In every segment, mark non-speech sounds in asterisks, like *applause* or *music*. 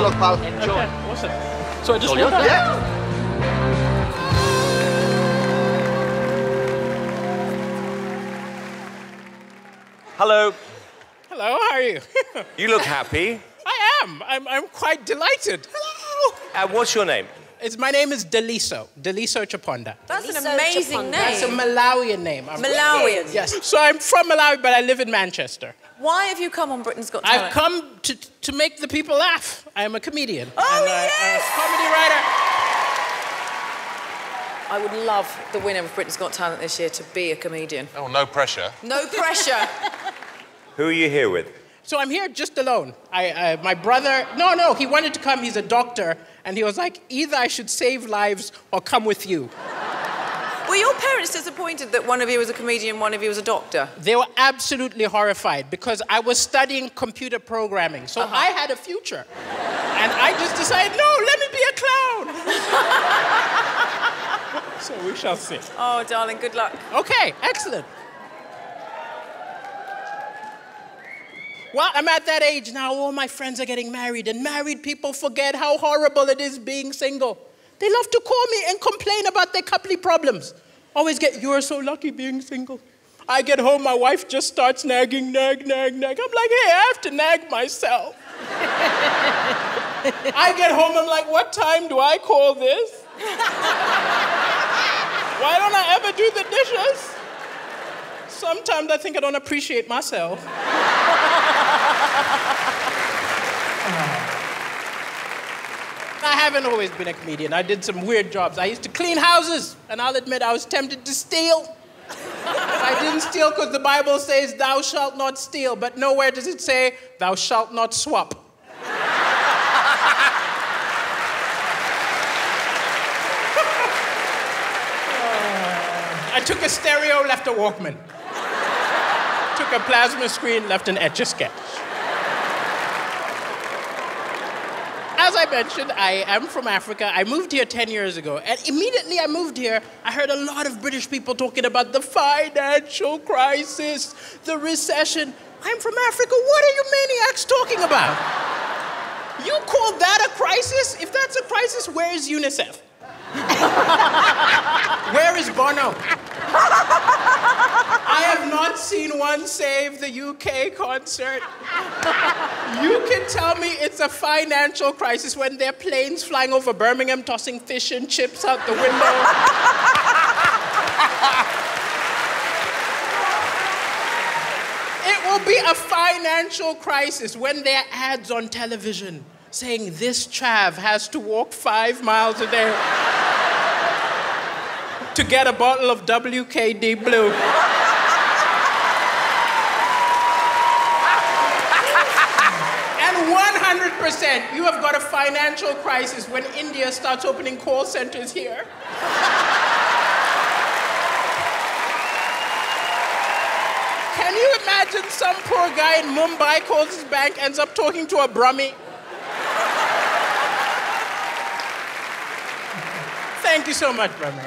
Look, pal. Enjoy. Okay, awesome. So I just All walk yours. up? Yeah. Hello. Hello, how are you? *laughs* You look happy. I am. I'm, I'm quite delighted. Hello. Uh, what's your name? It's, my name is Daliso. Daliso Chaponda. That's an amazing Chaponda. That's a. Malawian name. I'm- Malawian. Yes. So I'm from Malawi, but I live in Manchester. Why have you come on Britain's Got Talent? I've come to, to make the people laugh. I am a comedian. Oh, and yes! I'm a comedy writer. I would love the winner of Britain's Got Talent this year to be a comedian. Oh, no pressure. No pressure. *laughs* Who are you here with? So I'm here just alone. I, I, my brother, no, no, he wanted to come. He's a doctor. And he was like, either I should save lives or come with you. Were your parents disappointed that one of you was a comedian, one of you was a doctor? They were absolutely horrified because I was studying computer programming. So Uh-huh. I had a future. And I just decided, no, let me be a clown. *laughs* so we shall see. Oh, darling, good luck. Okay, excellent. Well, I'm at that age now. All my friends are getting married, and married people forget how horrible it is being single. They love to call me and complain about their coupley problems. Always get, you're so lucky being single. I get home, my wife just starts nagging, nag, nag, nag. I'm like, hey, I have to nag myself. I get home, I'm like, what time do I call this? Why don't I ever do the dishes? Sometimes I think I don't appreciate myself. *laughs* Ah. I haven't always been a comedian. I did some weird jobs. I used to clean houses, and I'll admit I was tempted to steal. I didn't steal because the Bible says, Thou shalt not steal, but nowhere does it say, Thou shalt not swap. I took a stereo, left a Walkman. took a plasma screen, left an etch a sketch. As I mentioned, I am from Africa. I moved here 10 years ago. And immediately I moved here, I heard a lot of British people talking about the financial crisis, the recession. I'm from Africa. What are you maniacs talking about? You call that a crisis? If that's a crisis, where is UNICEF? *laughs* Where is Bono? *laughs* One save the UK concert. You can tell me it's a financial crisis when there are planes flying over Birmingham tossing fish and chips out the window. It will be a financial crisis when there are ads on television saying this chav has to walk five miles a day to get a bottle of WKD Blue. And 100%, you have got a financial crisis when India starts opening call centers here. *laughs* Can you imagine some poor guy in Mumbai calls his bank, ends up talking to a Brummy? *laughs* Thank you so much, Brummy.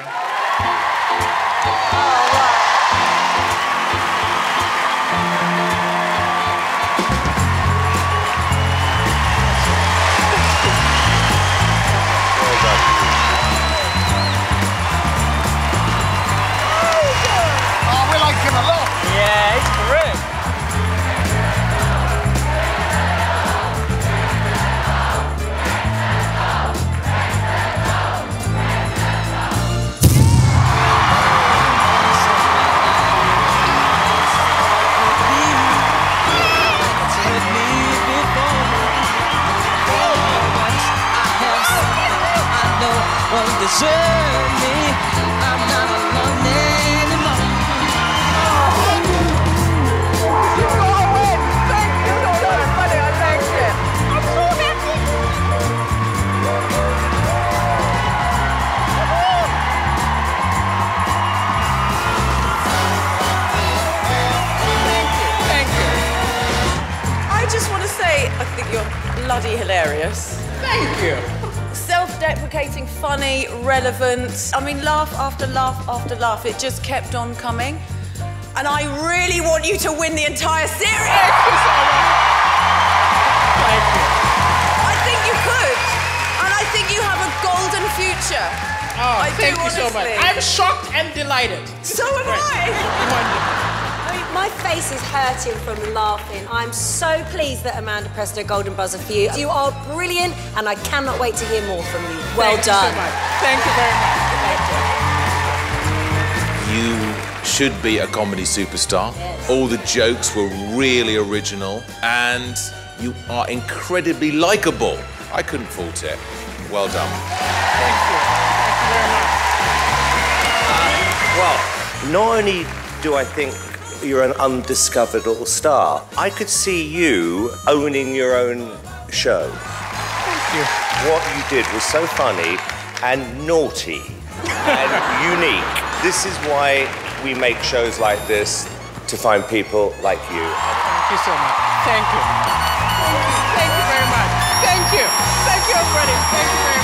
Desert me, I'm not alone anymore. You got a win! Thank you! You're so funny, I thank you. I'm so happy. Thank you, thank you. I just want to say, I think you're bloody hilarious. Thank you self-deprecating, funny, relevant. I mean, laugh after laugh after laugh. It just kept on coming. And I really want you to win the entire series! *laughs* Thank you. I think you could. And I think you have a golden future. Oh, I thank do, you honestly. so much. I'm shocked and delighted. So am I. Wonderful. I mean, my face is hurting from laughing. I'm so pleased that Amanda pressed her golden buzzer for you. You are brilliant, and I cannot wait to hear more from you. Well Thank done. You so much. Thank you very much. Thank you. You should be a comedy superstar. All the jokes were really original, and you are incredibly likable. I couldn't fault it. Well done. Thank you. Thank you very much. Well, not only do I think you're an undiscovered little star, I could see you owning your own show. Thank you. What you did was so funny and naughty and *laughs* unique. This is why we make shows like this to find people like you. Thank you so much. Thank you. Thank you. Thank you very much. Thank you. Thank you, everybody. Thank you very much.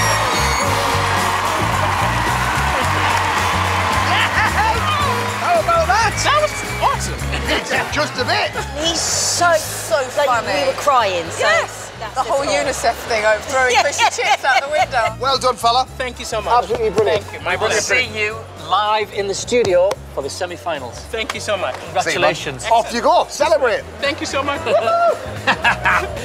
Awesome. Just a bit. He's so, So like, funny. We were crying. So Yes. that The whole it all. UNICEF thing over throwing fish and chips out the window. *laughs* Well done, fella. Thank you so much. Absolutely brilliant. Thank you. My We'll pleasure. see you live in the studio for the semi-finals. Thank you so much. Congratulations. Off you go. Celebrate. Thank you so much. *laughs*